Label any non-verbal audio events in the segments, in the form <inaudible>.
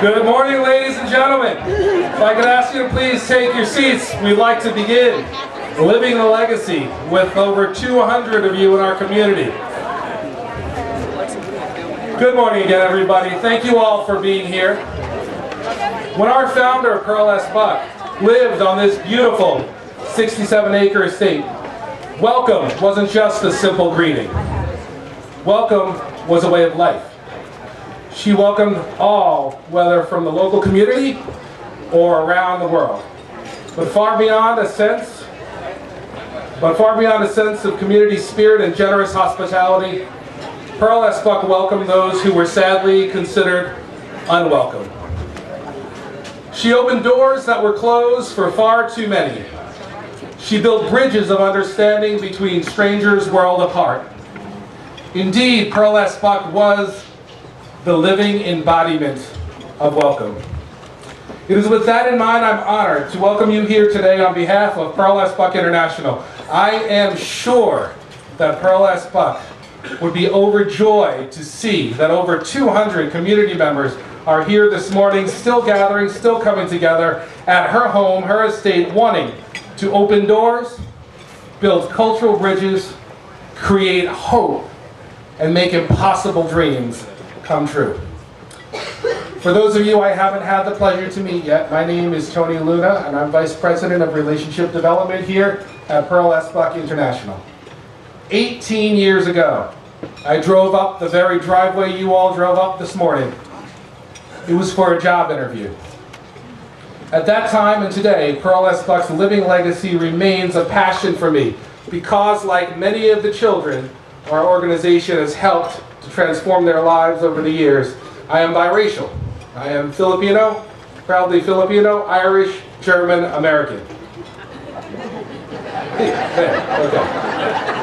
Good morning, ladies and gentlemen. If I could ask you to please take your seats, we'd like to begin living the legacy with over 200 of you in our community. Good morning again, everybody. Thank you all for being here. When our founder, Pearl S. Buck, lived on this beautiful 67-acre estate, welcome wasn't just a simple greeting. Welcome was a way of life. She welcomed all, whether from the local community or around the world. But far beyond a sense, but far beyond a sense of community spirit and generous hospitality, Pearl S. Buck welcomed those who were sadly considered unwelcome. She opened doors that were closed for far too many. She built bridges of understanding between strangers world apart. Indeed, Pearl S. Buck was the living embodiment of welcome. It is with that in mind I'm honored to welcome you here today on behalf of Pearl S. Buck International. I am sure that Pearl S. Buck would be overjoyed to see that over 200 community members are here this morning, still gathering, still coming together at her home, her estate, wanting to open doors, build cultural bridges, create hope, and make impossible dreams come true. For those of you I haven't had the pleasure to meet yet, my name is Tony Luna, and I'm Vice President of Relationship Development here at Pearl S. Buck International. 18 years ago, I drove up the very driveway you all drove up this morning. It was for a job interview. At that time and today, Pearl S. Buck's living legacy remains a passion for me because, like many of the children our organization has helped to transform their lives over the years, I am biracial. I am Filipino, proudly Filipino, Irish, German, American. okay.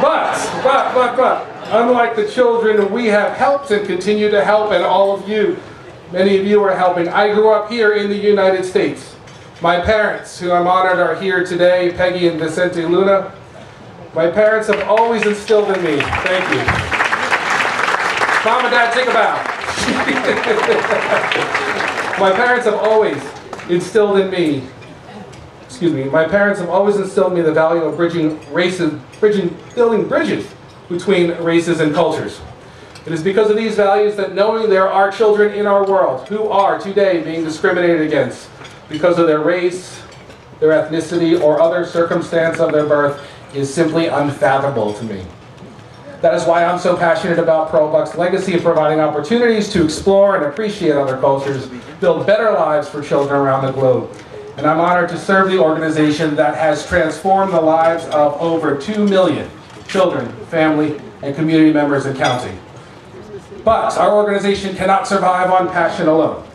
But, but, but, but, unlike the children we have helped and continue to help, and all of you, many of you are helping, I grew up here in the United States. My parents, who I'm honored are here today, Peggy and Vicente Luna. My parents have always instilled in me, thank you. Mom and Dad, take a bow. my parents have always instilled in me, excuse me, my parents have always instilled in me the value of bridging races, bridging, building bridges between races and cultures. It is because of these values that knowing there are children in our world who are today being discriminated against because of their race, their ethnicity, or other circumstance of their birth is simply unfathomable to me. That is why I'm so passionate about Pearl Buck's legacy of providing opportunities to explore and appreciate other cultures, build better lives for children around the globe. And I'm honored to serve the organization that has transformed the lives of over 2 million children, family, and community members in counting. But our organization cannot survive on passion alone.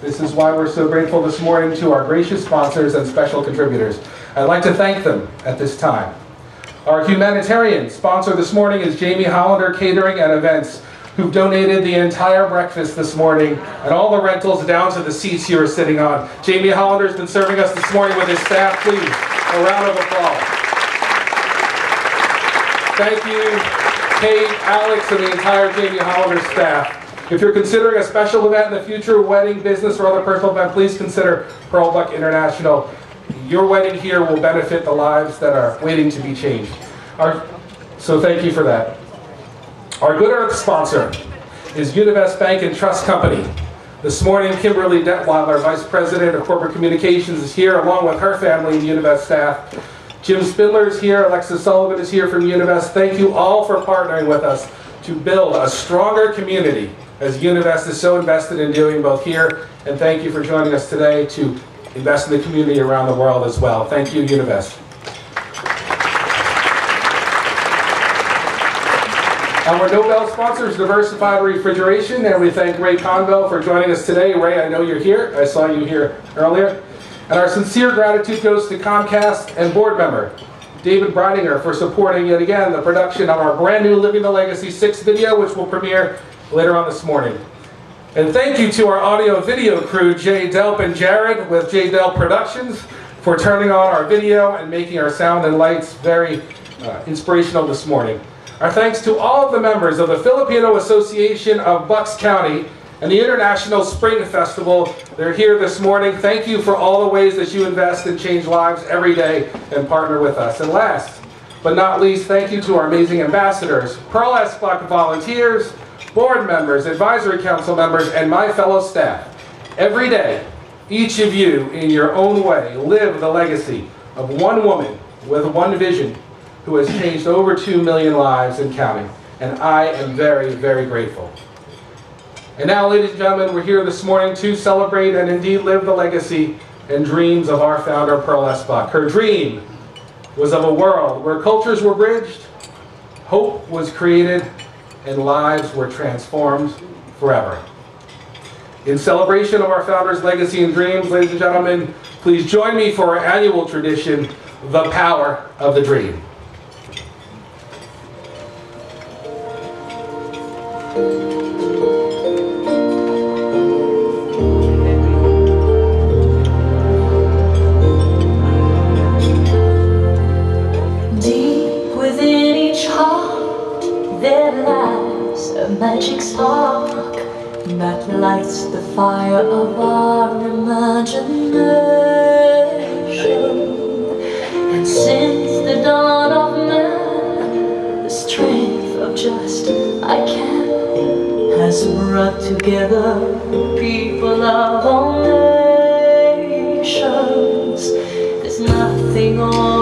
This is why we're so grateful this morning to our gracious sponsors and special contributors. I'd like to thank them at this time. Our humanitarian sponsor this morning is Jamie Hollander Catering and Events, who donated the entire breakfast this morning and all the rentals down to the seats you are sitting on. Jamie Hollander has been serving us this morning with his staff. Please, a round of applause. Thank you, Kate, Alex, and the entire Jamie Hollander staff. If you're considering a special event in the future, wedding, business, or other personal event, please consider Pearl Buck International. Your wedding here will benefit the lives that are waiting to be changed. Our, so thank you for that. Our Good Earth sponsor is Univest Bank and Trust Company. This morning, Kimberly Detweiler, Vice President of Corporate Communications, is here along with her family and Univest staff. Jim Spindler is here, Alexis Sullivan is here from Univest. Thank you all for partnering with us to build a stronger community as Univest is so invested in doing both here. And thank you for joining us today to invest in the community around the world as well. Thank you, Univest. Our Nobel sponsor is Diversified Refrigeration, and we thank Ray Conville for joining us today. Ray, I know you're here. I saw you here earlier. And our sincere gratitude goes to Comcast and board member David Breidinger for supporting yet again the production of our brand new Living the Legacy 6 video, which will premiere later on this morning. And thank you to our audio video crew, Jay Delp and Jared with Jay Delp Productions, for turning on our video and making our sound and lights very uh, inspirational this morning. Our thanks to all of the members of the Filipino Association of Bucks County and the International Spring Festival. They're here this morning. Thank you for all the ways that you invest and change lives every day and partner with us. And last but not least, thank you to our amazing ambassadors, Pearl S. Buck volunteers, board members, advisory council members, and my fellow staff. Every day, each of you, in your own way, live the legacy of one woman with one vision who has changed over 2 million lives and counting. And I am very, very grateful. And now, ladies and gentlemen, we're here this morning to celebrate and indeed live the legacy and dreams of our founder, Pearl S. Buck. Her dream was of a world where cultures were bridged, hope was created, and lives were transformed forever. In celebration of our founder's legacy and dreams, ladies and gentlemen, please join me for our annual tradition, The Power of the Dream. Deep magic spark that lights the fire of our imagination. And since the dawn of man, the strength of just I can has brought together people of all nations. There's nothing ordinary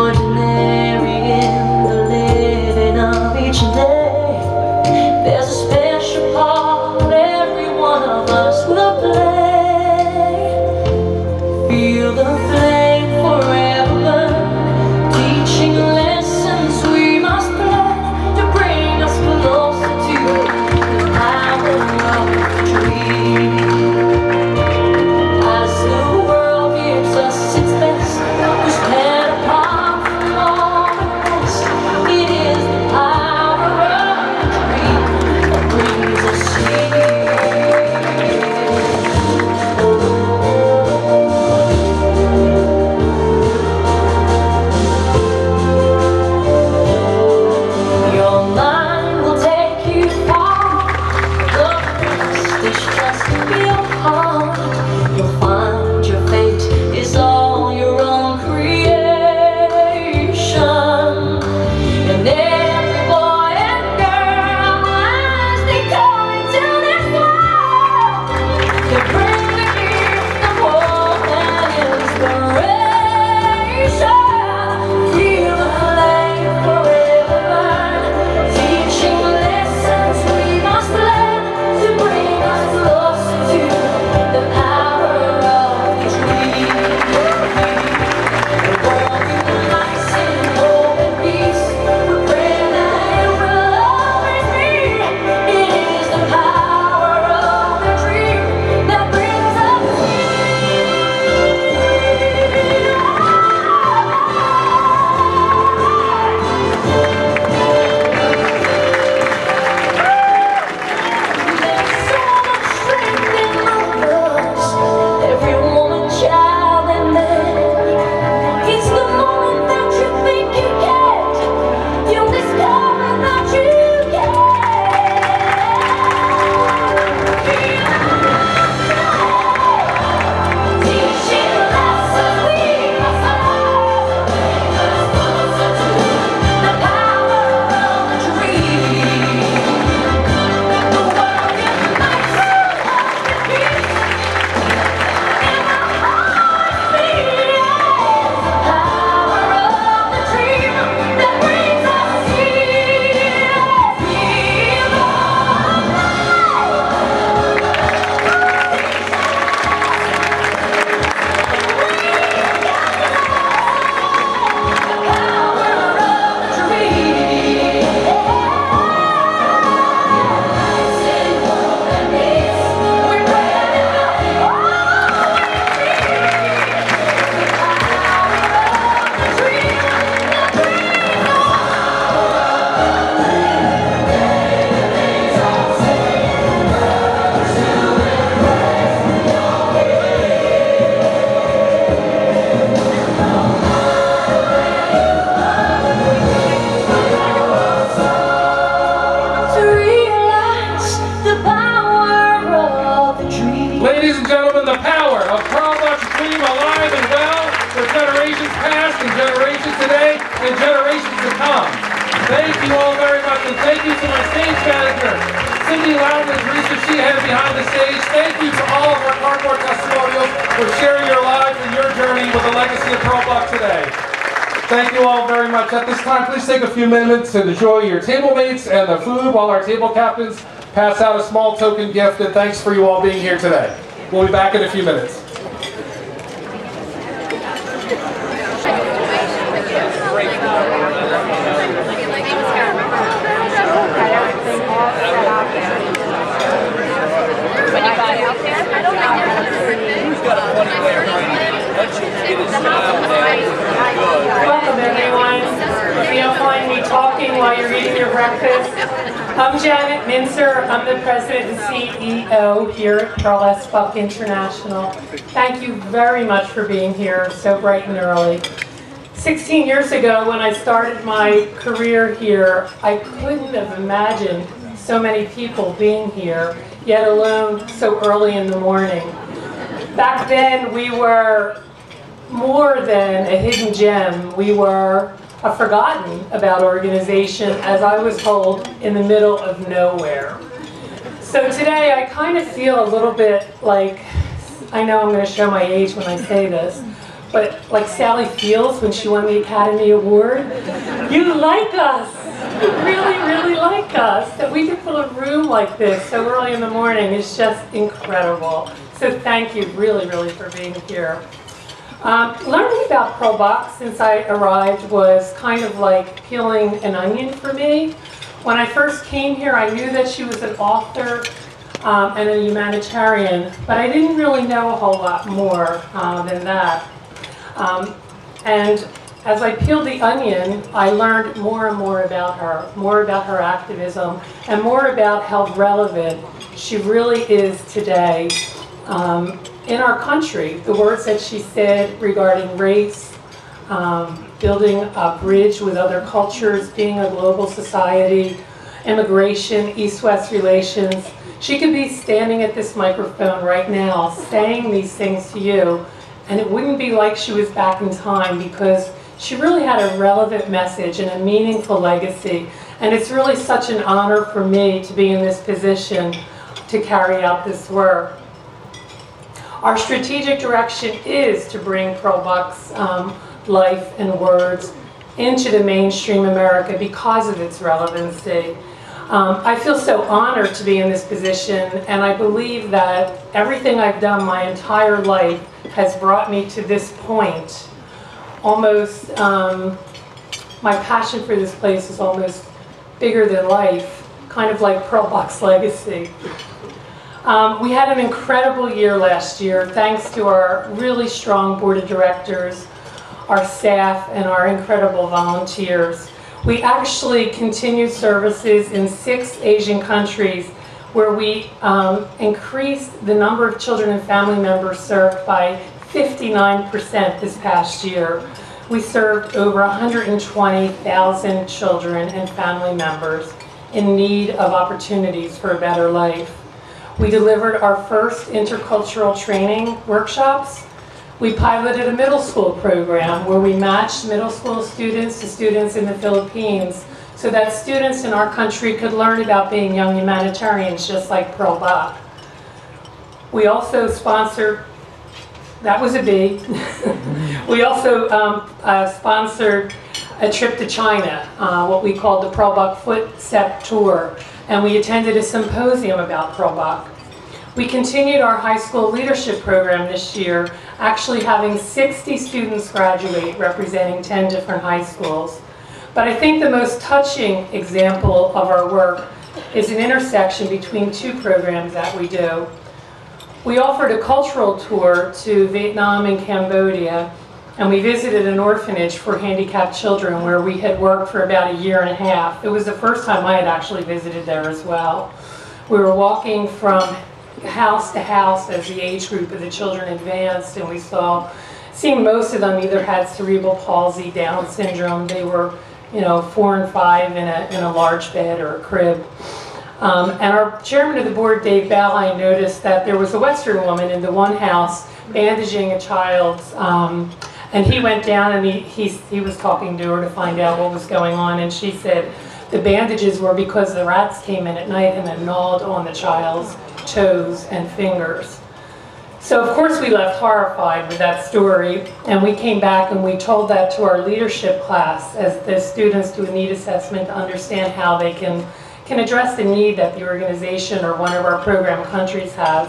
and generations today and generations to come. Thank you all very much, and thank you to my stage manager, Cindy Loudman's research she has behind the stage. Thank you to all of our cardboard testimonials for sharing your lives and your journey with the legacy of Pearl Buck today. Thank you all very much. At this time, please take a few minutes and enjoy your table mates and the food while our table captains pass out a small token gift, and thanks for you all being here today. We'll be back in a few minutes. While you're eating your breakfast. I'm Janet Mintzer. I'm the president and CEO here at Pearl S. Buck International. Thank you very much for being here so bright and early. 16 years ago, when I started my career here, I couldn't have imagined so many people being here, yet alone so early in the morning. Back then, we were more than a hidden gem. We were a forgotten about organization, as I was told, in the middle of nowhere. So today I kind of feel a little bit like, I know I'm going to show my age when I say this, but like Sally Fields when she won the Academy Award. You like us! You really, really like us. That we could fill a room like this so early in the morning is just incredible. So thank you really, really for being here. Um, learning about Buck since I arrived was kind of like peeling an onion for me. When I first came here, I knew that she was an author um, and a humanitarian, but I didn't really know a whole lot more uh, than that. Um, and as I peeled the onion, I learned more and more about her, more about her activism, and more about how relevant she really is today um, in our country. The words that she said regarding race, um, building a bridge with other cultures, being a global society, immigration, East-West relations. She could be standing at this microphone right now saying these things to you, and it wouldn't be like she was back in time because she really had a relevant message and a meaningful legacy. And it's really such an honor for me to be in this position to carry out this work. Our strategic direction is to bring Pearl Buck's um, life and words into the mainstream America because of its relevancy. Um, I feel so honored to be in this position, and I believe that everything I've done my entire life has brought me to this point. Almost, um, my passion for this place is almost bigger than life, kind of like Pearl Buck's legacy. Um, we had an incredible year last year, thanks to our really strong board of directors, our staff, and our incredible volunteers. We actually continued services in six Asian countries where we um, increased the number of children and family members served by 59% this past year. We served over 120,000 children and family members in need of opportunities for a better life. We delivered our first intercultural training workshops. We piloted a middle school program where we matched middle school students to students in the Philippines so that students in our country could learn about being young humanitarians just like Pearl Buck. We also sponsored, that was a B. <laughs> we also um, uh, sponsored a trip to China, uh, what we called the Pearl Buck Footstep Tour, and we attended a symposium about Pearl Buck. We continued our high school leadership program this year, actually having 60 students graduate representing 10 different high schools. But I think the most touching example of our work is an intersection between two programs that we do. We offered a cultural tour to Vietnam and Cambodia, and we visited an orphanage for handicapped children where we had worked for about a year and a half. It was the first time I had actually visited there as well. We were walking from house to house as the age group of the children advanced, and we saw, seeing most of them either had cerebral palsy, Down syndrome. They were, you know, four and five in a, in a large bed or a crib. Um, and our chairman of the board, Dave Ballai, noticed that there was a Western woman in the one house bandaging a child's Um, and he went down and he, he, he was talking to her to find out what was going on. And she said, the bandages were because the rats came in at night and then gnawed on the child's toes and fingers. So of course we left horrified with that story and we came back and we told that to our leadership class as the students do a need assessment to understand how they can, can address the need that the organization or one of our program countries has.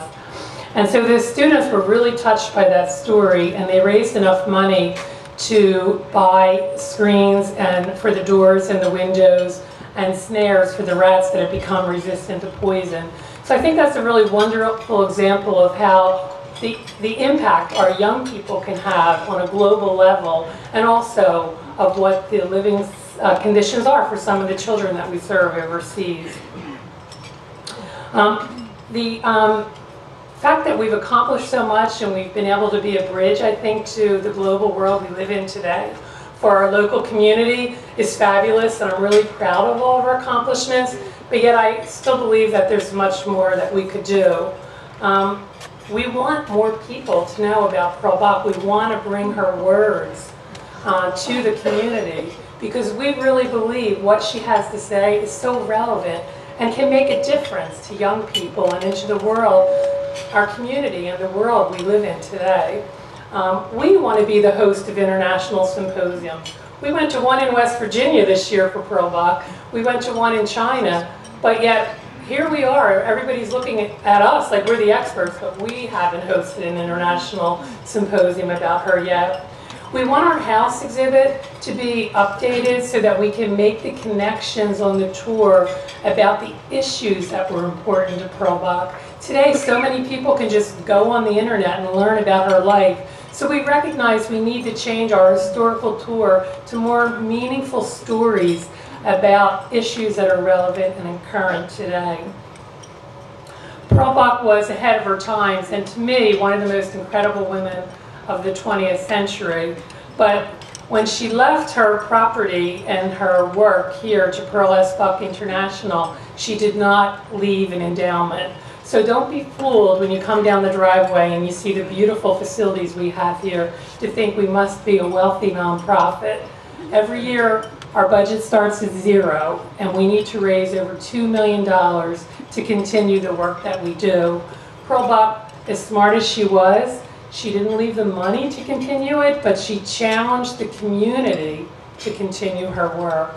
And so the students were really touched by that story and they raised enough money to buy screens and for the doors and the windows and snares for the rats that have become resistant to poison. So I think that's a really wonderful example of how the, the impact our young people can have on a global level and also of what the living uh, conditions are for some of the children that we serve overseas. Um, the um, fact that we've accomplished so much and we've been able to be a bridge, I think, to the global world we live in today for our local community is fabulous and I'm really proud of all of our accomplishments, but yet I still believe that there's much more that we could do. Um, we want more people to know about Pearl Buck. We want to bring her words uh, to the community because we really believe what she has to say is so relevant and can make a difference to young people and into the world, our community and the world we live in today. Um, we want to be the host of international symposiums. We went to one in West Virginia this year for Pearl Buck. We went to one in China, but yet here we are, everybody's looking at, us like we're the experts, but we haven't hosted an international symposium about her yet. We want our house exhibit to be updated so that we can make the connections on the tour about the issues that were important to Pearl Buck. Today, so many people can just go on the internet and learn about her life. So we recognize we need to change our historical tour to more meaningful stories about issues that are relevant and current today. Pearl Buck was ahead of her times and to me one of the most incredible women of the 20th century. But when she left her property and her work here to Pearl S. Buck International, she did not leave an endowment. So don't be fooled when you come down the driveway and you see the beautiful facilities we have here to think we must be a wealthy nonprofit. Every year our budget starts at zero, and we need to raise over $2 million to continue the work that we do. Pearl Buck, as smart as she was, she didn't leave the money to continue it, but she challenged the community to continue her work.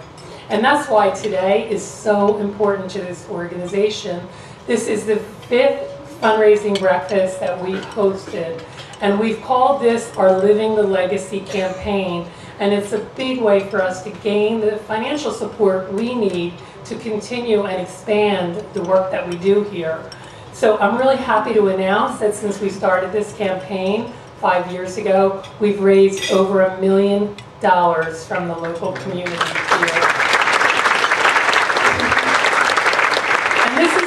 And that's why today is so important to this organization. This is the fifth fundraising breakfast that we've hosted. And we've called this our Living the Legacy campaign. And it's a big way for us to gain the financial support we need to continue and expand the work that we do here. So I'm really happy to announce that since we started this campaign five years ago, we've raised over a million dollars from the local community here. And this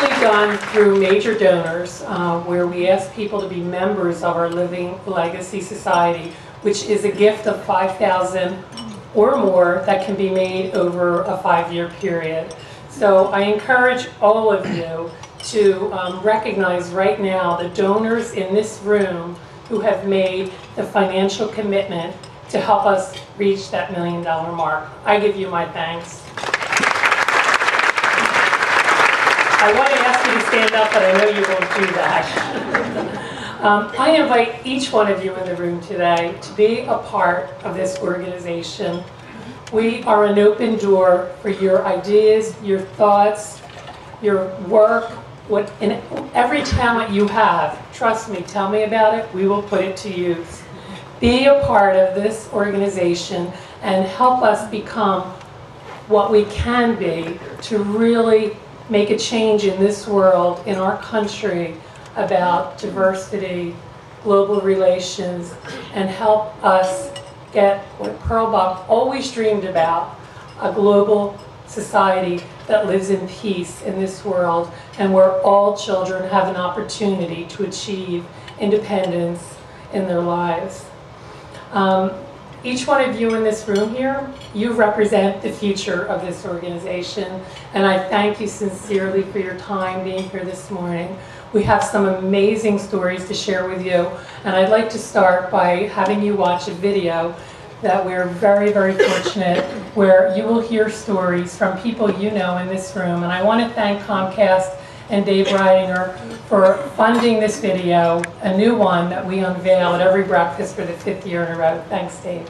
largely done through major donors, uh, where we ask people to be members of our Living Legacy Society, which is a gift of 5000 or more that can be made over a five-year period. So I encourage all of you to um, recognize right now the donors in this room who have made the financial commitment to help us reach that million dollar mark. I give you my thanks. I want to ask you to stand up, but I know you won't do that. <laughs> Um, I invite each one of you in the room today to be a part of this organization. We are an open door for your ideas, your thoughts, your work, what, in every talent you have. Trust me, tell me about it, we will put it to use. Be a part of this organization and help us become what we can be to really make a change in this world, in our country, about diversity, global relations, and help us get what Pearl Buck always dreamed about, a global society that lives in peace in this world and where all children have an opportunity to achieve independence in their lives. Um, each one of you in this room here, you represent the future of this organization, and I thank you sincerely for your time being here this morning. We have some amazing stories to share with you, and I'd like to start by having you watch a video that we're very, very fortunate where you will hear stories from people you know in this room. And I want to thank Comcast and Dave Ridinger for funding this video, a new one that we unveil at every breakfast for the fifth year in a row. Thanks, Dave.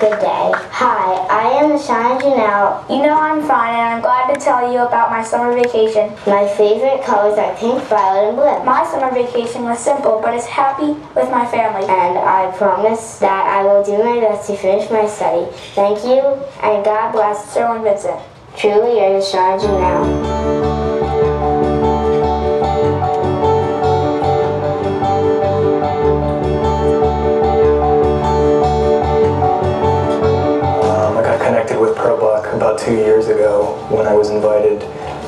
Good day. Hi, I am Shana Janelle. You know I'm fine and I'm glad to tell you about my summer vacation. My favorite colors are pink, violet, and blue. My summer vacation was simple but it's happy with my family. And I promise that I will do my best to finish my study. Thank you and God bless Sherwin Vincent. Truly yours, Shana Janelle. About two years ago when I was invited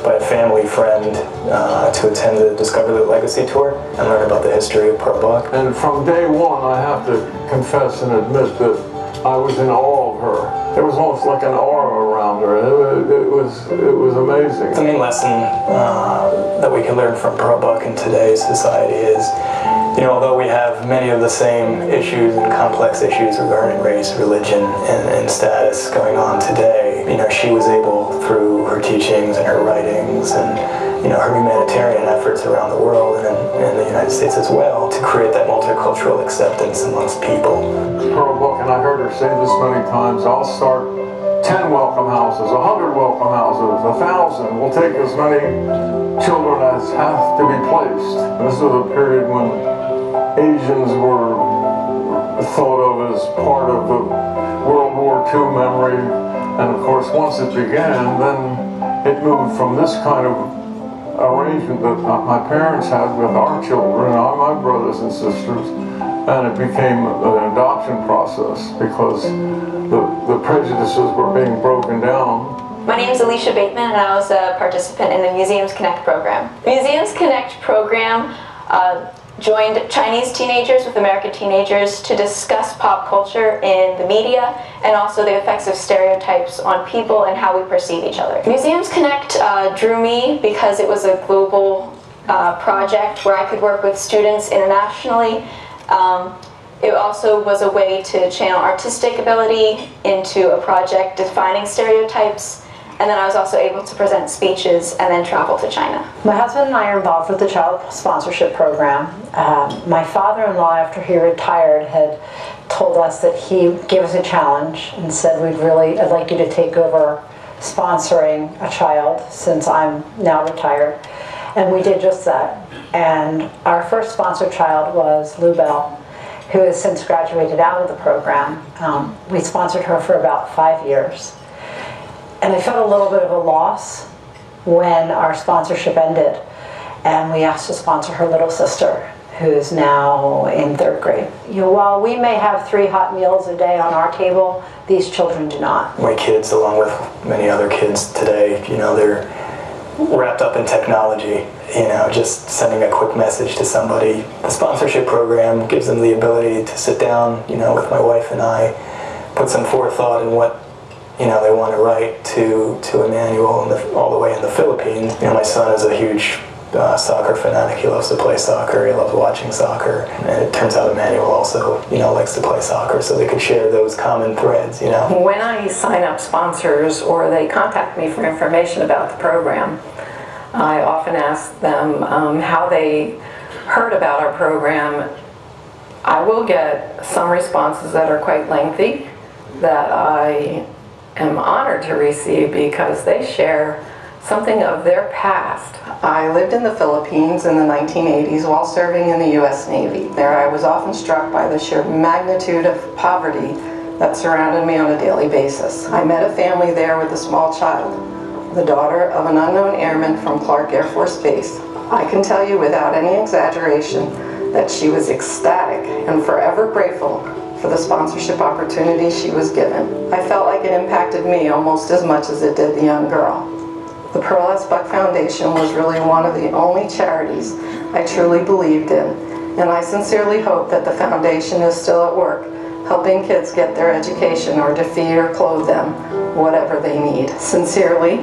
by a family friend uh, to attend the Discover the Legacy tour and learn about the history of Pearl Buck. And from day one, I have to confess and admit that I was in awe of her. It was almost like an aura around her. It was, it was, it was amazing. The main lesson uh, that we can learn from Pearl Buck in today's society is, you know, although we have many of the same issues and complex issues regarding race, religion, and, and status going on today, you know, she was able, through her teachings and her writings and, you know, her humanitarian efforts around the world and in, the United States as well, to create that multicultural acceptance amongst people. Pearl Buck, and I heard her say this many times, I'll start 10 welcome houses, 100 welcome houses, 1,000. We'll take as many children as have to be placed. This was a period when Asians were thought of as part of the World War II memory. And of course, once it began, then it moved from this kind of arrangement that my parents had with our children, our, my brothers and sisters, and it became an adoption process because the, the prejudices were being broken down. My name is Alicia Bateman and I was a participant in the Museums Connect program. Museums Connect program uh, joined Chinese teenagers with American teenagers to discuss pop culture in the media and also the effects of stereotypes on people and how we perceive each other. Museums Connect uh, drew me because it was a global uh, project where I could work with students internationally. Um, it also was a way to channel artistic ability into a project defining stereotypes. And then I was also able to present speeches and then travel to China. My husband and I are involved with the child sponsorship program. Um, my father-in-law, after he retired, had told us that he gave us a challenge and said, "We'd really, I'd like you to take over sponsoring a child since I'm now retired." And we did just that. And our first sponsored child was Lou Bell, who has since graduated out of the program. Um, we sponsored her for about five years. And I felt a little bit of a loss when our sponsorship ended. And we asked to sponsor her little sister, who is now in third grade. You know, while we may have three hot meals a day on our table, these children do not. My kids, along with many other kids today, you know, they're wrapped up in technology. You know, just sending a quick message to somebody. The sponsorship program gives them the ability to sit down, you know, with my wife and I, put some forethought in what you know they want to write to to Emmanuel the, all the way in the Philippines. You know, my son is a huge uh, soccer fanatic. He loves to play soccer. He loves watching soccer. And it turns out Emmanuel also, you know, likes to play soccer, so they could share those common threads. You know. When I sign up sponsors or they contact me for information about the program, I often ask them um, how they heard about our program. I will get some responses that are quite lengthy that I am honored to receive because they share something of their past. I lived in the Philippines in the 1980s while serving in the U.S. Navy. There I was often struck by the sheer magnitude of poverty that surrounded me on a daily basis. I met a family there with a small child, the daughter of an unknown airman from Clark Air Force Base. I can tell you without any exaggeration that she was ecstatic and forever grateful for the sponsorship opportunity she was given. I felt like it impacted me almost as much as it did the young girl. The Pearl S. Buck Foundation was really one of the only charities I truly believed in, and I sincerely hope that the foundation is still at work, helping kids get their education or to feed or clothe them, whatever they need. Sincerely,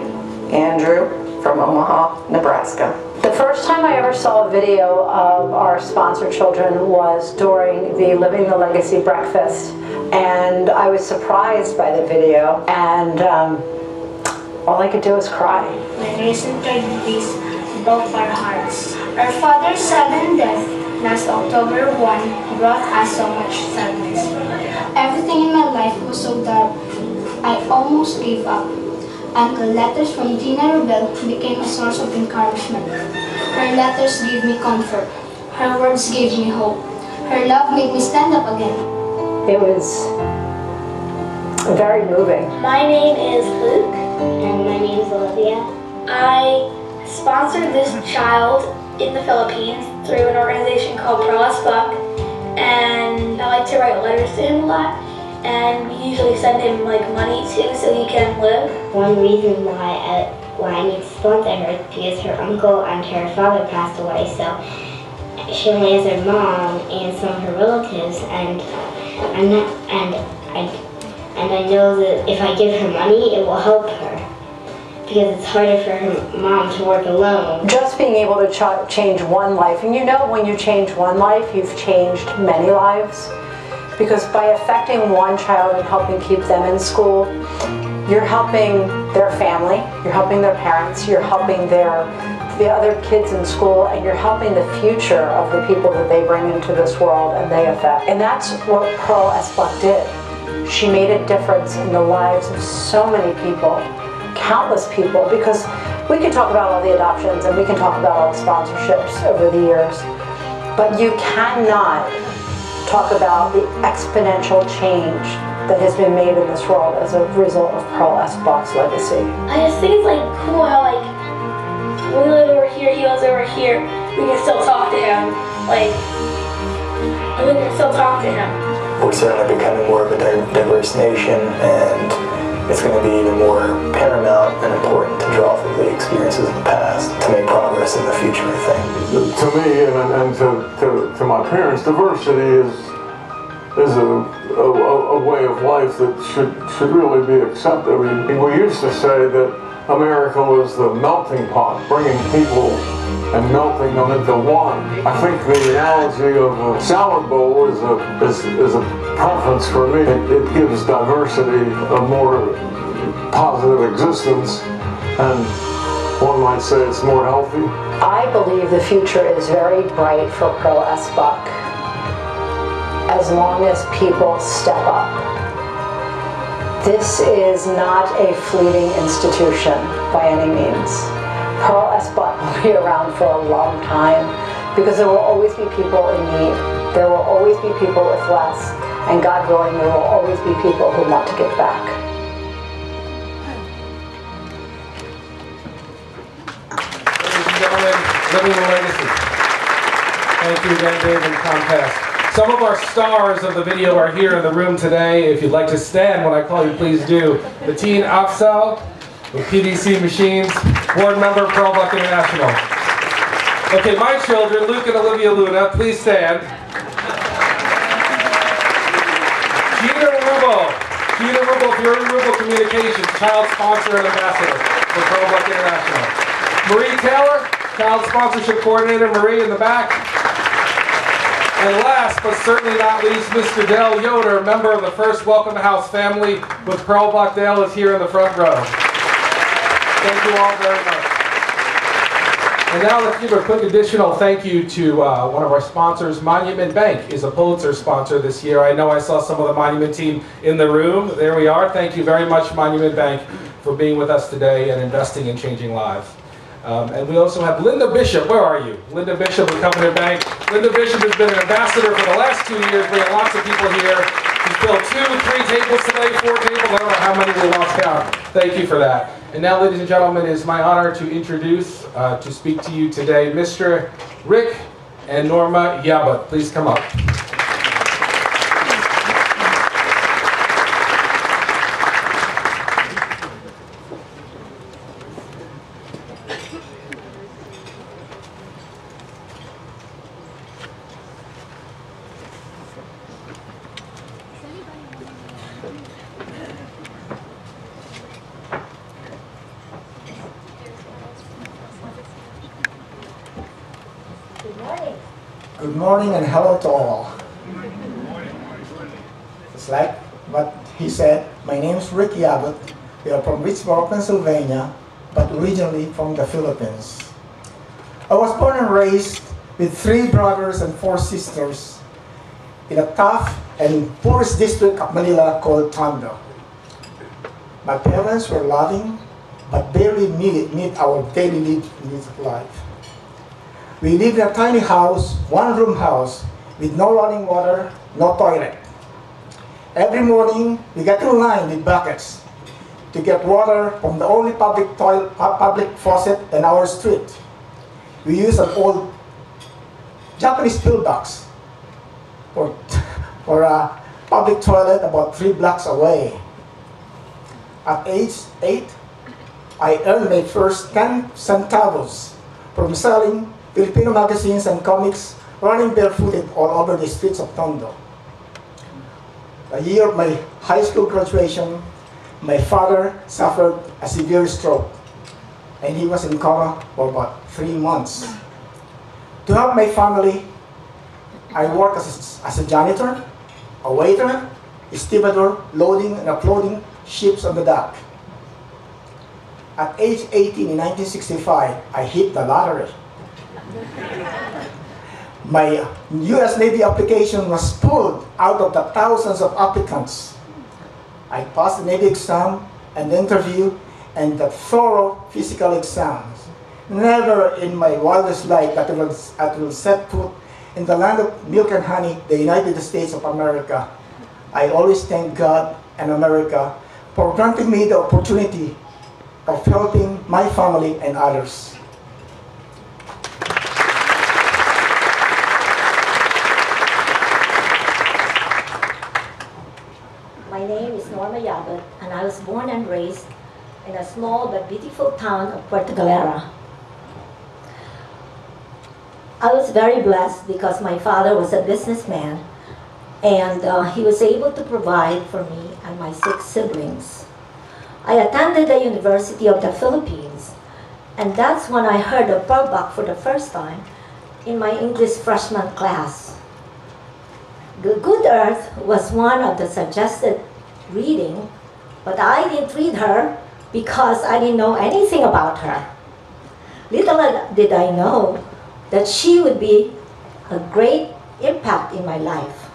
Andrew from Omaha, Nebraska. The first time I ever saw a video of our sponsor children was during the Living the Legacy breakfast. And I was surprised by the video, and um, all I could do was cry. When recent tragedies broke our hearts. Our father's sudden death last October 1 brought us so much sadness. Everything in my life was so dark, I almost gave up. Until letters from Gina Rubel became a source of encouragement. Her letters gave me comfort. Her words gave me hope. Her love made me stand up again. It was very moving. My name is Luke. And my name is Olivia. I sponsored this child in the Philippines through an organization called Pearl S. Buck. And I like to write letters to him a lot. And we usually send him like money too so he can live. One reason why I, why I need to sponsor her is because her uncle and her father passed away. So she only has her mom and some of her relatives. And and and I and I know that if I give her money, it will help her because it's harder for her mom to work alone. Just being able to ch- change one life, and you know when you change one life, you've changed many lives. Because by affecting one child and helping keep them in school, you're helping their family, you're helping their parents, you're helping their the other kids in school, and you're helping the future of the people that they bring into this world and they affect. And that's what Pearl. Buck did. She made a difference in the lives of so many people, countless people, because we can talk about all the adoptions and we can talk about all the sponsorships over the years, but you cannot talk about the exponential change that has been made in this world as a result of Pearl S. Buck's legacy. I just think it's like cool how like we live over here, he lives over here. We can still talk to him. Like we can still talk to him. We're certainly becoming more of a diverse nation, and it's going to be even more paramount and important to draw from the experiences of the past to make progress in the future, I think. To me and, and to, to, to my parents, diversity is is a, a, a way of life that should should really be accepted. I mean, we used to say that America was the melting pot, bringing people and melting them into one. I think the analogy of a salad bowl is a is, is a preference for me. It, it gives diversity a more positive existence, and one might say it's more healthy. I believe the future is very bright for Pearl S. Buck as long as people step up. This is not a fleeting institution by any means. Pearl S. Buck will be around for a long time because there will always be people in need. There will always be people with less, and God willing, there will always be people who want to give back. Ladies and gentlemen, living legacy. Thank you again, Dave and Comcast. Some of our stars of the video are here in the room today. If you'd like to stand when I call you, please do. Bettine Afsal with PDC Machines, board member, Pearl Buck International. Okay, my children, Luke and Olivia Luna, please stand. Gina Rubel. Gina Rubel, Furia Rubel Communications, child sponsor and ambassador for Pearl Buck International. Marie Taylor, child sponsorship coordinator, Marie in the back. And last but certainly not least, Mr. Dale Yoder, member of the first Welcome House family with Pearl Buck Dale is here in the front row. Thank you all very much. And now let's give a quick additional thank you to uh, one of our sponsors. Monument Bank is a Pulitzer sponsor this year. I know I saw some of the Monument team in the room. There we are. Thank you very much, Monument Bank, for being with us today and investing in changing lives. Um, and we also have Linda Bishop. Where are you? Linda Bishop with Covenant Bank. Linda Bishop has been an ambassador for the last two years, bringing lots of people here. She's filled two, three tables today, four tables. I don't know how many we lost count. Thank you for that. And now, ladies and gentlemen, it is my honor to introduce, uh, to speak to you today, Mr. Rick and Norma Yabut. Please come up. Morning and hello to all. It's like what he said, my name is Ricky Abbott. We are from Richboro, Pennsylvania, but originally from the Philippines. I was born and raised with three brothers and four sisters in a tough and poorest district of Manila called Tondo. My parents were loving, but barely meet, meet our daily needs of life. We lived in a tiny house, one room house, with no running water, no toilet. Every morning, we get in line with buckets to get water from the only public toilet, public faucet in our street. We use an old Japanese pillbox for, <laughs> for a public toilet about three blocks away. At age eight, I earned my first 10 centavos from selling Filipino magazines and comics running barefooted all over the streets of Tondo. A year of my high school graduation, my father suffered a severe stroke and he was in coma for about three months. To help my family, I worked as a, as a janitor, a waiter, a stevedore, loading and uploading ships on the dock. At age 18 in 1965, I hit the lottery. My US Navy application was pulled out of the thousands of applicants. I passed the Navy exam and interview and the thorough physical exams. Never in my wildest life that I will, I will set foot in the land of milk and honey, the United States of America. I always thank God and America for granting me the opportunity of helping my family and others. My and I was born and raised in a small but beautiful town of Puerto Galera. I was very blessed because my father was a businessman and uh, he was able to provide for me and my six siblings. I attended the University of the Philippines and that's when I heard of Pearl for the first time in my English freshman class. The Good Earth was one of the suggested reading, but I didn't read her because I didn't know anything about her. Little did I know that she would be a great impact in my life.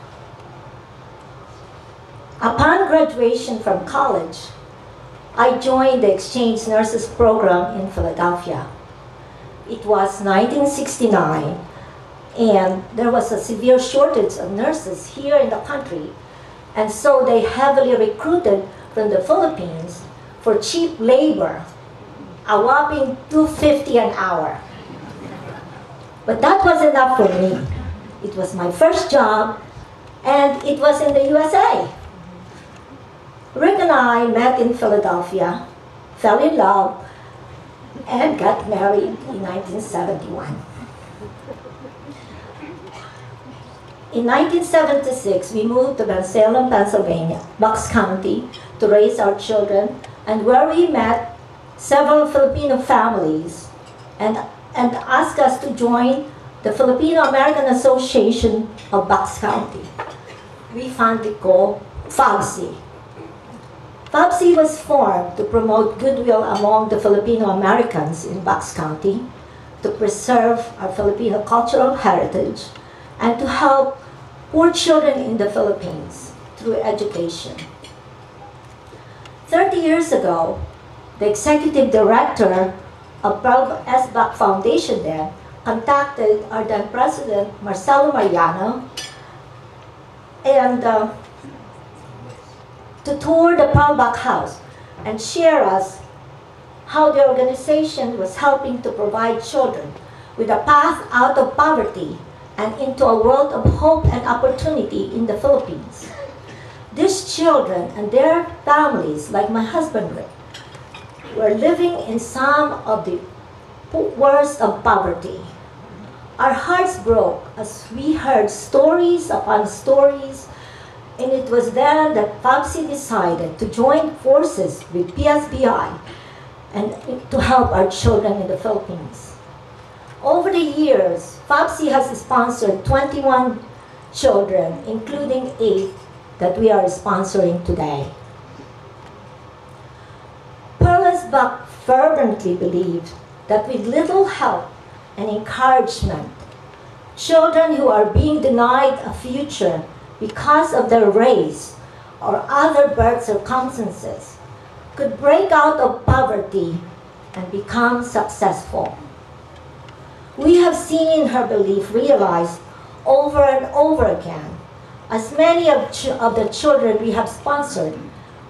Upon graduation from college, I joined the Exchange Nurses Program in Philadelphia. It was 1969 and there was a severe shortage of nurses here in the country and so they heavily recruited from the Philippines for cheap labor, a whopping 250 an hour. But that was enough for me. It was my first job and it was in the USA. Rick and I met in Philadelphia, fell in love, and got married in 1971. In 1976, we moved to Bensalem, Pennsylvania, Bucks County, to raise our children, and where we met several Filipino families and, and asked us to join the Filipino American Association of Bucks County. We found it called FABC. FABC was formed to promote goodwill among the Filipino Americans in Bucks County, to preserve our Filipino cultural heritage, and to help poor children in the Philippines through education. 30 years ago, the executive director of Pearl S. Foundation then contacted our then president, Marcelo Mariano, and uh, to tour the Buck House and share us how the organization was helping to provide children with a path out of poverty and into a world of hope and opportunity in the Philippines. These children and their families, like my husband Rick, were living in some of the worst of poverty. Our hearts broke as we heard stories upon stories, and it was then that FABC decided to join forces with PSBI and to help our children in the Philippines. Over the years, FABC has sponsored 21 children, including eight that we are sponsoring today. Pearl S. Buck fervently believed that with little help and encouragement, children who are being denied a future because of their race or other birth circumstances could break out of poverty and become successful. We have seen her belief realized over and over again as many of, of the children we have sponsored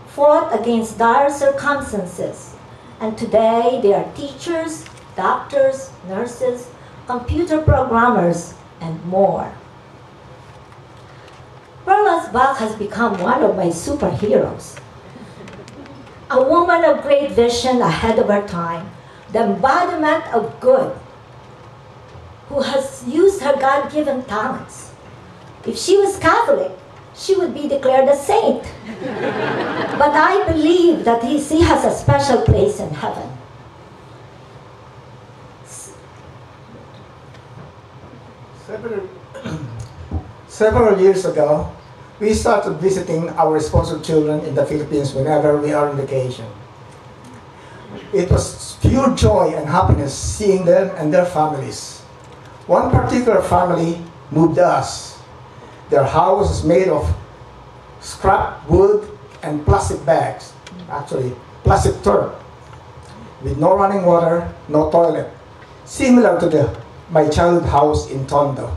fought against dire circumstances and today they are teachers, doctors, nurses, computer programmers, and more. Pearl S. Buck has become one of my superheroes. A woman of great vision ahead of her time, the embodiment of good, who has used her God-given talents. If she was Catholic, she would be declared a saint. <laughs> but I believe that he, she has a special place in heaven. Several, <clears throat> several years ago, we started visiting our sponsored children in the Philippines whenever we are on vacation. It was pure joy and happiness seeing them and their families. One particular family moved us. Their house is made of scrap wood and plastic bags, actually plastic turf, with no running water, no toilet, similar to the my childhood house in Tondo.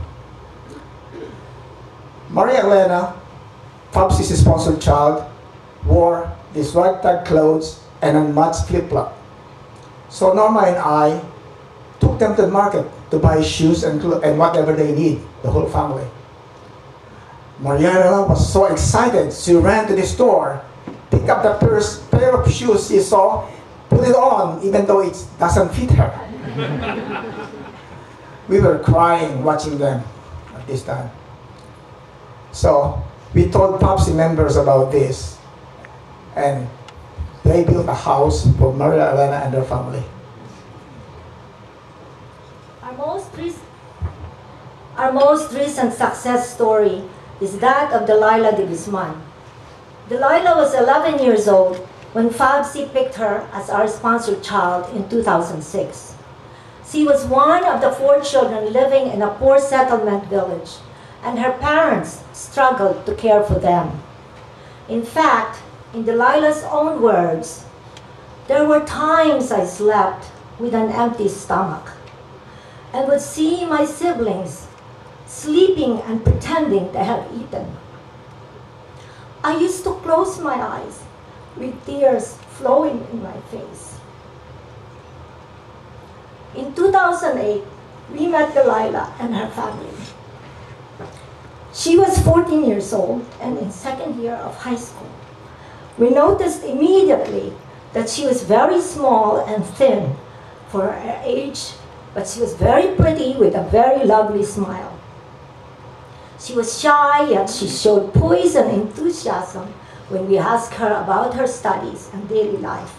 Maria Elena, FABC's sponsored child, wore these ragtag clothes and unmatched flip-flop. So Norma and I the market to buy shoes and, clothes and whatever they need, the whole family. Maria Elena was so excited, she ran to the store, picked up the first pair of shoes she saw, put it on, even though it doesn't fit her. <laughs> we were crying watching them at this time. So we told Popsy members about this, and they built a house for Maria Elena and her family. Most, recent, our most recent success story is that of Delilah de Guzman. Delilah was 11 years old when FABC picked her as our sponsored child in 2006. She was one of the four children living in a poor settlement village, and her parents struggled to care for them. In fact, in Delilah's own words, there were times I slept with an empty stomach and would see my siblings sleeping and pretending they have eaten. I used to close my eyes with tears flowing in my face. In 2008, we met Delilah and her family. She was 14 years old and in second year of high school. We noticed immediately that she was very small and thin for her age, but she was very pretty with a very lovely smile. She was shy, yet she showed poise and enthusiasm when we asked her about her studies and daily life.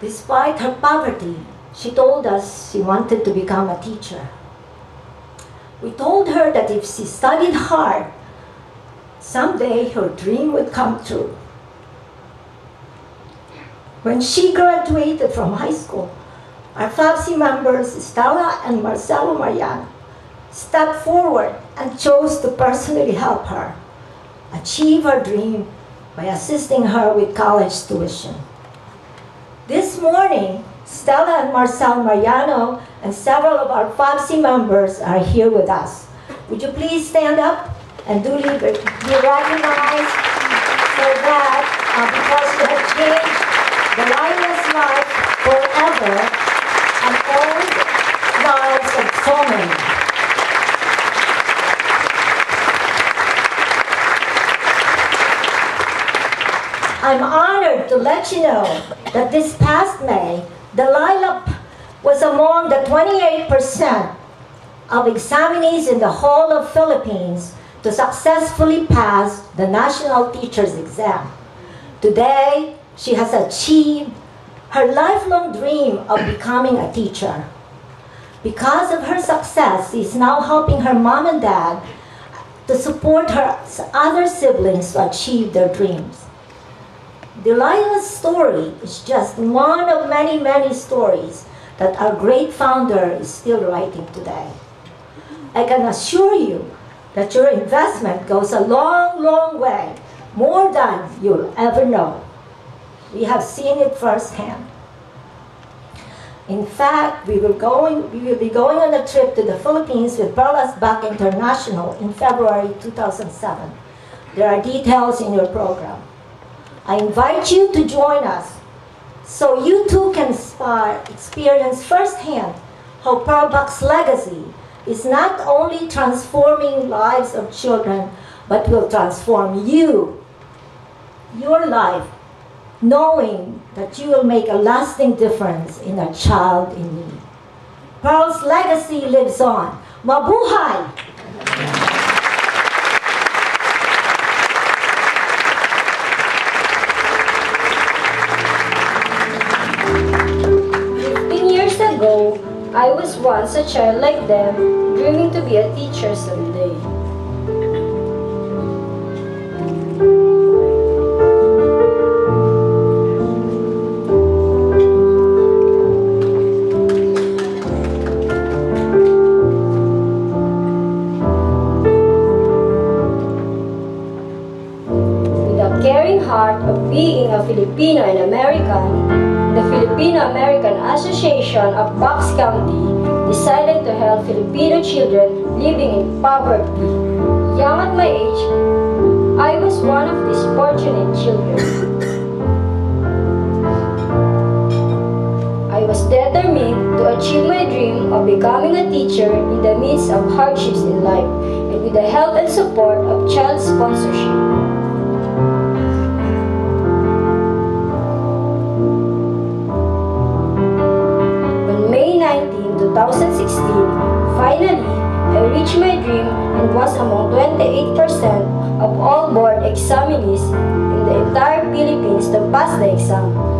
Despite her poverty, she told us she wanted to become a teacher. We told her that if she studied hard, someday her dream would come true. When she graduated from high school, our FABC members, Stella and Marcelo Mariano, stepped forward and chose to personally help her achieve her dream by assisting her with college tuition. This morning, Stella and Marcel Mariano and several of our FABC members are here with us. Would you please stand up and duly be recognized so that uh, because you have changed Delilah's life forever and all lives of so many. I'm honored to let you know that this past May, Delilah was among the 28% of examinees in the whole of Philippines to successfully pass the National Teacher's Exam. Today, she has achieved her lifelong dream of becoming a teacher. Because of her success, she's now helping her mom and dad to support her other siblings to achieve their dreams. Delilah's story is just one of many, many stories that our great founder is still writing today. I can assure you that your investment goes a long, long way, more than you'll ever know. We have seen it firsthand. In fact, we will, going, we will be going on a trip to the Philippines with Pearl S. Buck International in February 2007. There are details in your program. I invite you to join us so you too can inspire, experience firsthand how Pearl Buck's legacy is not only transforming lives of children, but will transform you, your life, knowing that you will make a lasting difference in a child in need. Pearl's legacy lives on. Mabuhay! Once a child like them, dreaming to be a teacher someday. With a caring heart of being a Filipino and American, the Filipino-American Association of Bucks County decided Filipino children living in poverty. Young at my age, I was one of these fortunate children. I was determined to achieve my dream of becoming a teacher in the midst of hardships in life and with the help and support of child sponsorship. On May 19, 2016, finally, I reached my dream and was among 28% of all board examinees in the entire Philippines to pass the exam.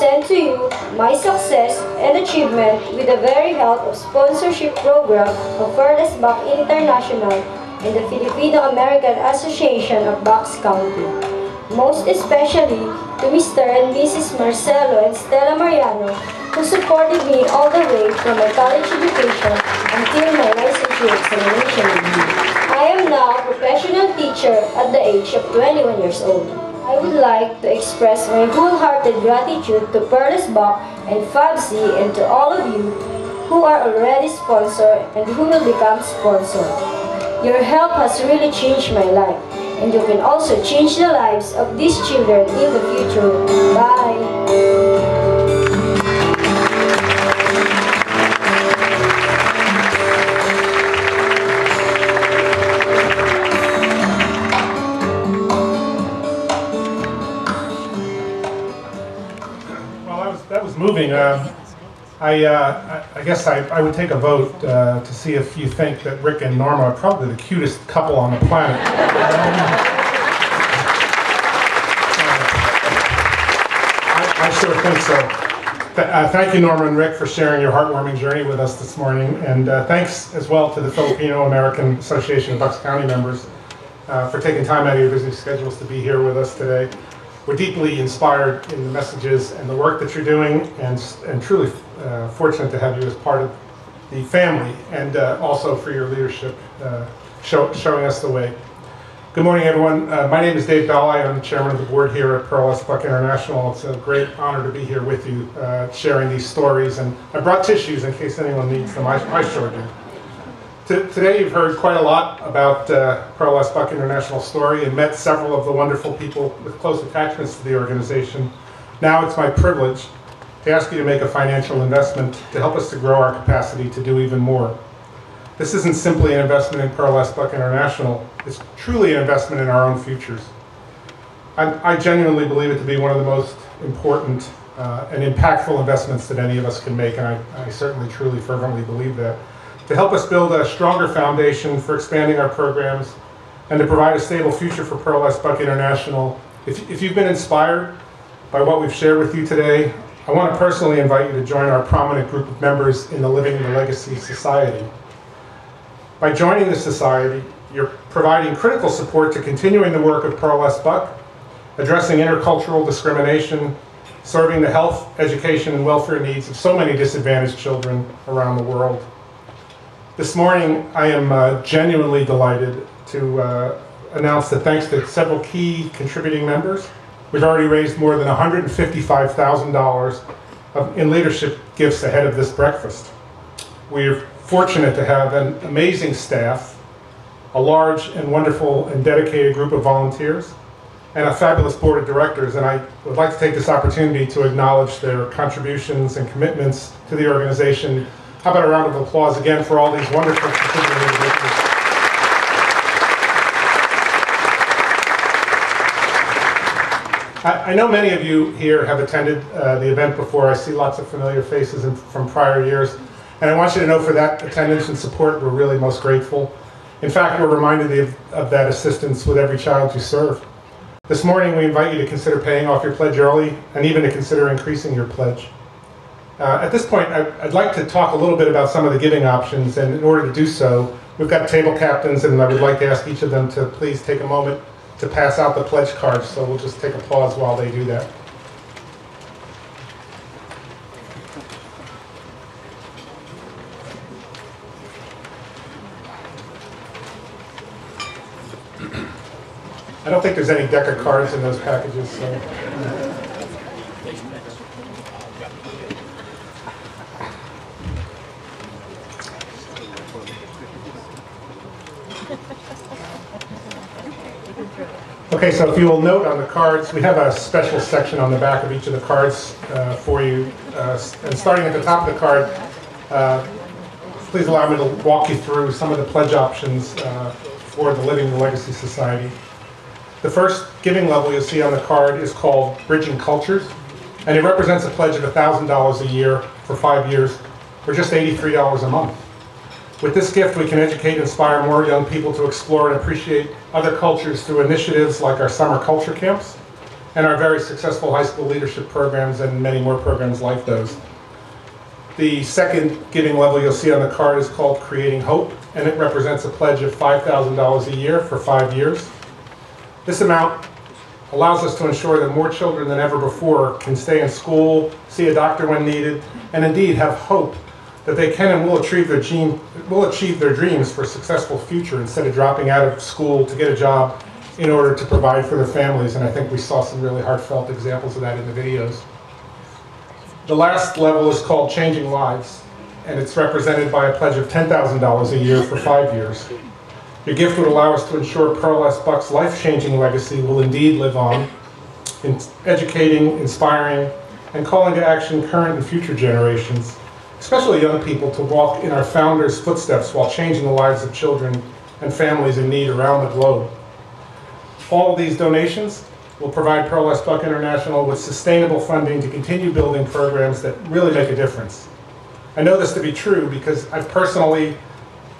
Present to you my success and achievement with the very help of sponsorship program of Pearl S. Buck International and the Filipino-American Association of Bucks County. Most especially to Mr. and Mrs. Marcelo and Stella Mariano who supported me all the way from my college education until my licensure examination. I am now a professional teacher at the age of 21 years old. I would like to express my wholehearted gratitude to Pearl S. Buck and FABC and to all of you who are already sponsored and who will become sponsored. Your help has really changed my life and you can also change the lives of these children in the future. Bye! Moving. Uh, I, uh, I guess I, I would take a vote uh, to see if you think that Rick and Norma are probably the cutest couple on the planet. <laughs> I, I sure think so. Th- uh, thank you, Norma and Rick, for sharing your heartwarming journey with us this morning. And uh, thanks as well to the Filipino American Association of Bucks County members uh, for taking time out of your busy schedules to be here with us today. We're deeply inspired in the messages and the work that you're doing, and, and truly uh, fortunate to have you as part of the family, and uh, also for your leadership, uh, show, showing us the way. Good morning, everyone. Uh, my name is Dave Belli. I'm the chairman of the board here at Pearl S. Buck International. It's a great honor to be here with you, uh, sharing these stories. And I brought tissues in case anyone needs them. I, I sure do. Today, you've heard quite a lot about uh, Pearl S. Buck International story and met several of the wonderful people with close attachments to the organization. Now it's my privilege to ask you to make a financial investment to help us to grow our capacity to do even more. This isn't simply an investment in Pearl S. Buck International, it's truly an investment in our own futures. I, I genuinely believe it to be one of the most important uh, and impactful investments that any of us can make, and I, I certainly, truly, fervently believe that. To help us build a stronger foundation for expanding our programs and to provide a stable future for Pearl S. Buck International, if, if you've been inspired by what we've shared with you today, I want to personally invite you to join our prominent group of members in the Living the Legacy Society. By joining the Society, you're providing critical support to continuing the work of Pearl S. Buck, addressing intercultural discrimination, serving the health, education, and welfare needs of so many disadvantaged children around the world. This morning, I am uh, genuinely delighted to uh, announce that thanks to several key contributing members, we've already raised more than $155,000 in leadership gifts ahead of this breakfast. We're fortunate to have an amazing staff, a large and wonderful and dedicated group of volunteers, and a fabulous board of directors. And I would like to take this opportunity to acknowledge their contributions and commitments to the organization. How about a round of applause again for all these wonderful contributing individuals. I, I know many of you here have attended uh, the event before. I see lots of familiar faces in, from prior years. And I want you to know for that attendance and support, we're really most grateful. In fact, we're reminded of, of that assistance with every child you serve. This morning, we invite you to consider paying off your pledge early and even to consider increasing your pledge. Uh, at this point, I, I'd like to talk a little bit about some of the giving options, and in order to do so, we've got table captains, and I would like to ask each of them to please take a moment to pass out the pledge cards, so we'll just take a pause while they do that. I don't think there's any deck of cards in those packages, so. Okay, so if you will note on the cards, we have a special section on the back of each of the cards uh, for you. Uh, and starting at the top of the card, uh, please allow me to walk you through some of the pledge options uh, for the Living Legacy Society. The first giving level you'll see on the card is called Bridging Cultures, and it represents a pledge of $1,000 a year for five years, or just $83 a month. With this gift, we can educate and inspire more young people to explore and appreciate other cultures through initiatives like our summer culture camps and our very successful high school leadership programs and many more programs like those. The second giving level you'll see on the card is called Creating Hope, and it represents a pledge of $5,000 a year for five years. This amount allows us to ensure that more children than ever before can stay in school, see a doctor when needed, and indeed have hope that they can and will achieve their, gene, will achieve their dreams for a successful future instead of dropping out of school to get a job in order to provide for their families. And I think we saw some really heartfelt examples of that in the videos. The last level is called Changing Lives, and it's represented by a pledge of $10,000 a year for five years. Your gift would allow us to ensure Pearl S. Buck's life-changing legacy will indeed live on, in educating, inspiring, and calling to action current and future generations, especially young people, to walk in our founders' footsteps while changing the lives of children and families in need around the globe. All these donations will provide Pearl S. Buck International with sustainable funding to continue building programs that really make a difference. I know this to be true because I've personally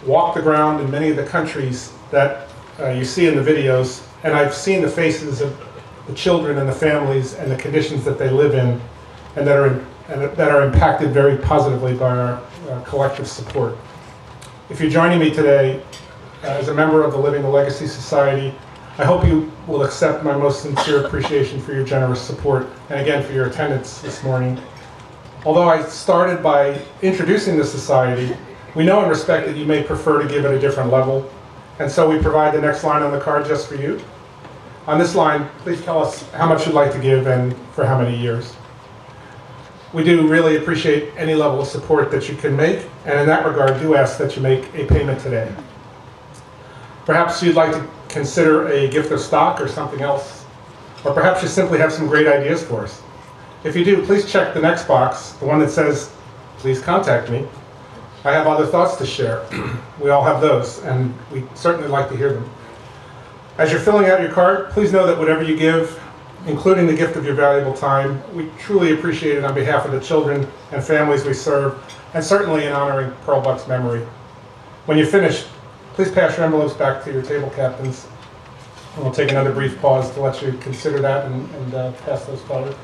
walked the ground in many of the countries that uh, you see in the videos, and I've seen the faces of the children and the families and the conditions that they live in, and that are in, and that are impacted very positively by our uh, collective support. If you're joining me today uh, as a member of the Living the Legacy Society, I hope you will accept my most sincere appreciation for your generous support and again for your attendance this morning. Although I started by introducing the Society, we know and respect that you may prefer to give at a different level, And so we provide the next line on the card just for you. On this line, please tell us how much you'd like to give and for how many years. We do really appreciate any level of support that you can make, and in that regard, do ask that you make a payment today. Perhaps you'd like to consider a gift of stock or something else, or perhaps you simply have some great ideas for us. If you do, please check the next box, the one that says, please contact me. I have other thoughts to share. <clears throat> we all have those, and we certainly like to hear them. As you're filling out your card, please know that whatever you give, including the gift of your valuable time, we truly appreciate it on behalf of the children and families we serve, and certainly in honoring Pearl Buck's memory. When you finish, please pass your envelopes back to your table captains. And we'll take another brief pause to let you consider that and, and uh, pass those forward.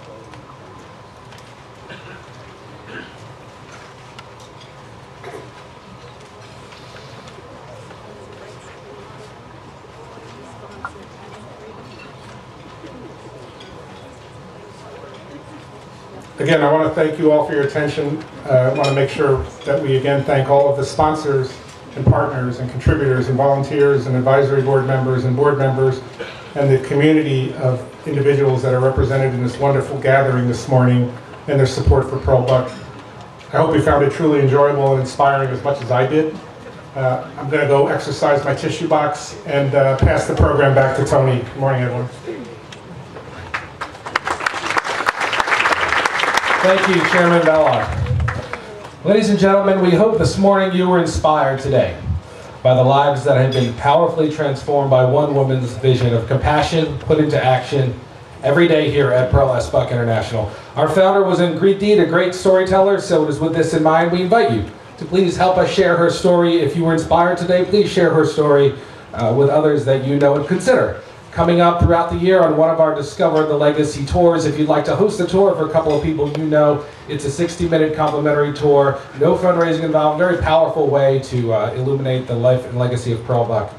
Again, I want to thank you all for your attention. Uh, I want to make sure that we again thank all of the sponsors and partners and contributors and volunteers and advisory board members and board members and the community of individuals that are represented in this wonderful gathering this morning and their support for Pearl Buck. I hope you found it truly enjoyable and inspiring as much as I did. Uh, I'm going to go exercise my tissue box and uh, pass the program back to Tony. Good morning, everyone. Thank you, Chairman Ballard. Ladies and gentlemen, we hope this morning you were inspired today by the lives that have been powerfully transformed by one woman's vision of compassion put into action every day here at Pearl S. Buck International. Our founder was in great deed a great storyteller, so it is with this in mind we invite you to please help us share her story. If you were inspired today, please share her story uh, with others that you know and consider coming up throughout the year on one of our Discover the Legacy tours. If you'd like to host a tour for a couple of people you know, it's a 60-minute complimentary tour, no fundraising involved, very powerful way to uh, illuminate the life and legacy of Pearl Buck.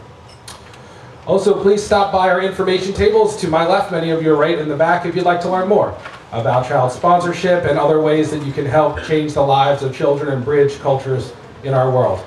Also, please stop by our information tables to my left, many of you are right in the back, if you'd like to learn more about child sponsorship and other ways that you can help change the lives of children and bridge cultures in our world.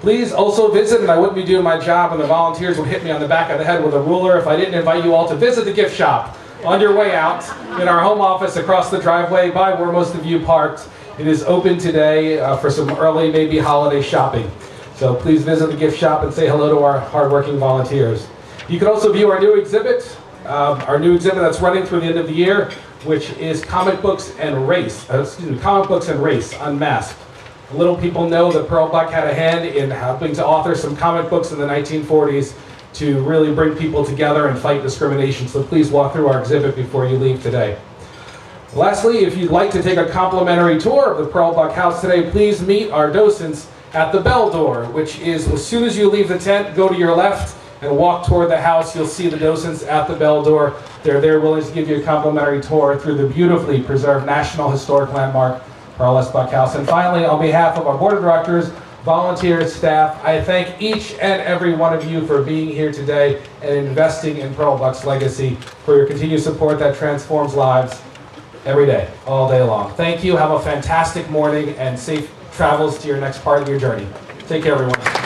Please also visit, and I wouldn't be doing my job and the volunteers would hit me on the back of the head with a ruler if I didn't invite you all to visit the gift shop on your way out in our home office across the driveway by where most of you parked. It is open today uh, for some early, maybe holiday shopping. So please visit the gift shop and say hello to our hardworking volunteers. You can also view our new exhibit, um, our new exhibit that's running through the end of the year, which is Comic Books and Race, uh, excuse me, Comic Books and Race Unmasked. Little people know that Pearl Buck had a hand in helping to author some comic books in the 1940s to really bring people together and fight discrimination. So please walk through our exhibit before you leave today. Lastly, if you'd like to take a complimentary tour of the Pearl Buck House today, please meet our docents at the bell door, which is as soon as you leave the tent, go to your left and walk toward the house. You'll see the docents at the bell door. They're there willing to give you a complimentary tour through the beautifully preserved National Historic Landmark Pearl S. Buck House. And finally, on behalf of our board of directors, volunteers, staff, I thank each and every one of you for being here today and investing in Pearl Buck's legacy, for your continued support that transforms lives every day, all day long. Thank you. Have a fantastic morning and safe travels to your next part of your journey. Take care, everyone.